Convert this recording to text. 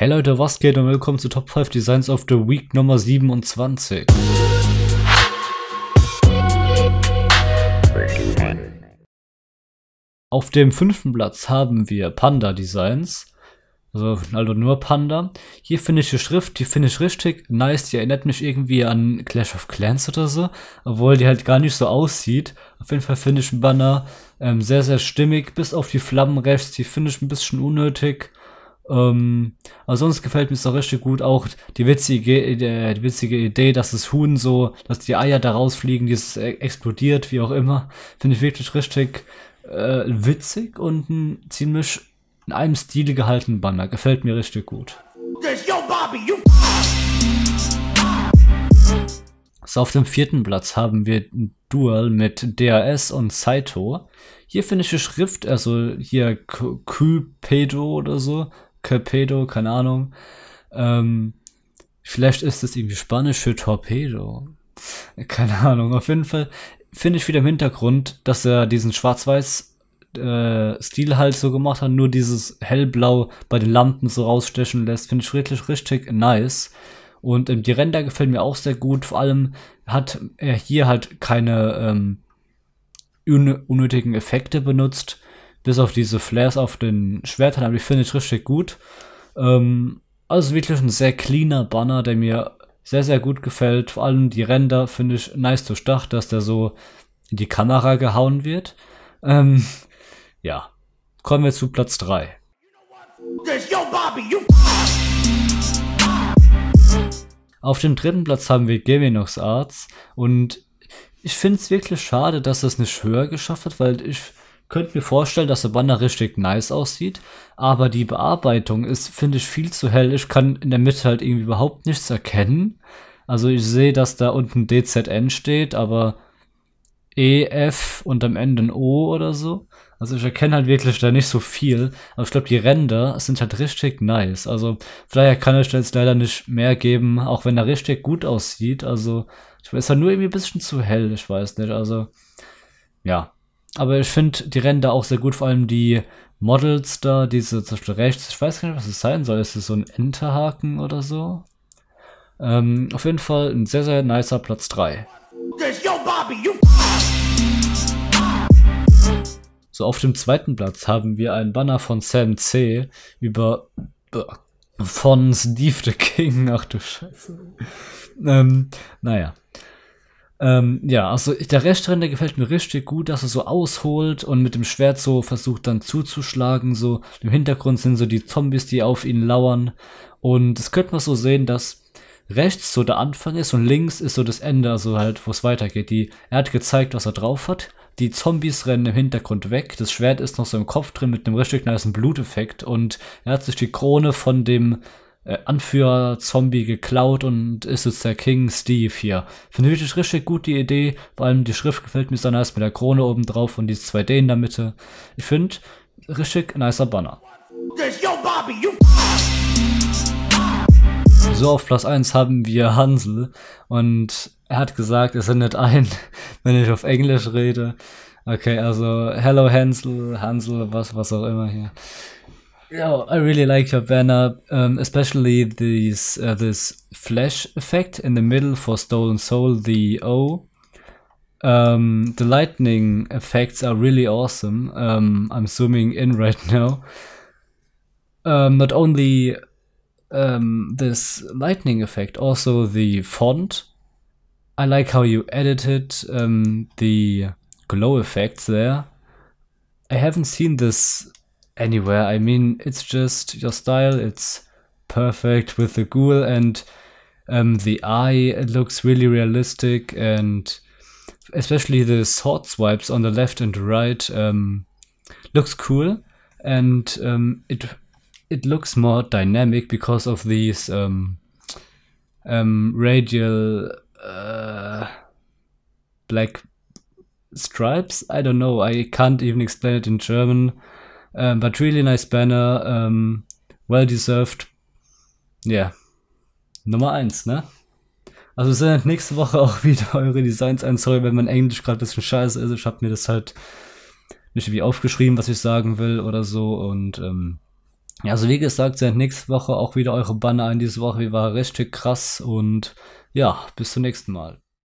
Hey Leute, was geht und willkommen zu Top 5 Designs of the Week Nummer 27. Auf dem fünften Platz haben wir Panda Designs. Also, also nur Panda. Hier finde ich die Schrift, die finde ich richtig nice. Die erinnert mich irgendwie an Clash of Clans oder so. Obwohl die halt gar nicht so aussieht. Auf jeden Fall finde ich den Banner ähm, sehr, sehr stimmig. Bis auf die Flammen rechts. Die finde ich ein bisschen unnötig. Ähm, aber sonst gefällt mir es auch richtig gut. Auch die witzige, äh, die witzige Idee, dass das Huhn so, dass die Eier da rausfliegen, dieses äh, explodiert, wie auch immer. Finde ich wirklich richtig äh, witzig und ein ziemlich in einem Stil gehaltenen Banner. Gefällt mir richtig gut. So, auf dem vierten Platz haben wir ein Duel mit DRS und Saito. Hier finde ich die Schrift, also hier Kypedo oder so, Kypedo, keine Ahnung. Ähm, vielleicht ist es irgendwie Spanisch für Torpedo. Keine Ahnung, auf jeden Fall finde ich wieder im Hintergrund, dass er diesen schwarz-weiß äh, Stil halt so gemacht hat, nur dieses hellblau bei den Lampen so rausstechen lässt, finde ich wirklich richtig nice. Und ähm, die Ränder gefällt mir auch sehr gut. Vor allem hat er hier halt keine ähm, un unnötigen Effekte benutzt, bis auf diese Flares auf den Schwertern, aber die finde ich richtig gut. Ähm, also wirklich ein sehr cleaner Banner, der mir sehr, sehr gut gefällt. Vor allem die Ränder finde ich nice durchdacht, dass der so in die Kamera gehauen wird. Ähm, ja, kommen wir zu Platz 3. Auf dem dritten Platz haben wir Geminox Arts und ich finde es wirklich schade, dass das nicht höher geschafft hat, weil ich könnte mir vorstellen, dass der Banner richtig nice aussieht, aber die Bearbeitung ist, finde ich, viel zu hell. Ich kann in der Mitte halt irgendwie überhaupt nichts erkennen. Also ich sehe, dass da unten DZN steht, aber EF und am Ende ein O oder so. Also ich erkenne halt wirklich da nicht so viel, aber ich glaube, die Ränder sind halt richtig nice. Also vielleicht kann ich da jetzt leider nicht mehr geben, auch wenn er richtig gut aussieht. Also ich weiß, ist halt nur irgendwie ein bisschen zu hell, ich weiß nicht. Also ja, aber ich finde die Ränder auch sehr gut, vor allem die Models da, diese zum Beispiel rechts, ich weiß gar nicht, was es sein soll. Ist es so ein Enterhaken oder so? Ähm, auf jeden Fall ein sehr, sehr nicer Platz 3. So, auf dem zweiten Platz haben wir einen Banner von Sam C. über äh, von Steve the King. Ach du Scheiße. ähm, naja. Ähm, ja, also der Restränder gefällt mir richtig gut, dass er so ausholt und mit dem Schwert so versucht dann zuzuschlagen. So im Hintergrund sind so die Zombies, die auf ihn lauern. Und es könnte man so sehen, dass rechts so der Anfang ist und links ist so das Ende, also halt, wo es weitergeht. Die, er hat gezeigt, was er drauf hat die Zombies rennen im Hintergrund weg. Das Schwert ist noch so im Kopf drin mit einem richtig nice Bluteffekt. Und er hat sich die Krone von dem äh, Anführer-Zombie geklaut und ist jetzt der King Steve hier. Finde ich richtig gut die Idee. Vor allem die Schrift gefällt mir so nice mit der Krone oben drauf und die 2D in der Mitte. Ich finde, richtig nicer Banner. So, auf Platz 1 haben wir Hansel und er hat gesagt, es sendet ein, wenn ich auf Englisch rede. Okay, also Hello Hansel, Hansel, was, was auch immer hier. Yeah, I really like your banner, um, especially this uh, this flash effect in the middle for Stolen Soul, the O. Um, the lightning effects are really awesome. Um, I'm zooming in right now. Um, not only um, this lightning effect, also the font I like how you edited um, the glow effects there. I haven't seen this anywhere. I mean, it's just your style. It's perfect with the ghoul and um, the eye. It looks really realistic and especially the sword swipes on the left and right um, looks cool and um, it it looks more dynamic because of these um, um, radial uh, black stripes. I don't know. I can't even explain it in German. Um, but really nice banner. Um, well deserved. Ja. Yeah. Nummer eins, ne? Also sind nächste Woche auch wieder eure Designs ein. Sorry, wenn mein Englisch gerade ein bisschen scheiße ist. Ich habe mir das halt nicht wie aufgeschrieben, was ich sagen will oder so. Und ähm, Also wie gesagt, sind nächste Woche auch wieder eure Banner ein. Diese Woche war richtig krass und ja, bis zum nächsten Mal.